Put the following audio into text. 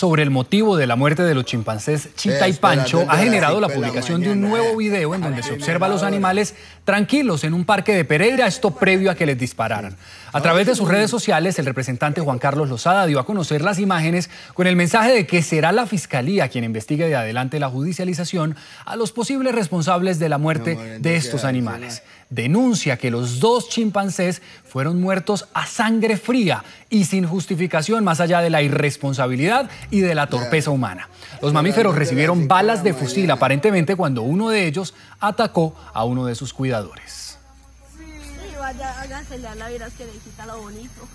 sobre el motivo de la muerte de los chimpancés Chita y Pancho ha generado la publicación de un nuevo video en donde se observa a los animales tranquilos en un parque de Pereira, esto previo a que les dispararan. A través de sus redes sociales, el representante Juan Carlos Lozada dio a conocer las imágenes con el mensaje de que será la Fiscalía quien investigue de adelante la judicialización a los posibles responsables de la muerte de estos animales. Denuncia que los dos chimpancés fueron muertos a sangre fría y sin justificación más allá de la irresponsabilidad y de la torpeza humana. Los mamíferos recibieron balas de fusil aparentemente cuando uno de ellos atacó a uno de sus cuidadores vaya, hágansele a la que lo bonito.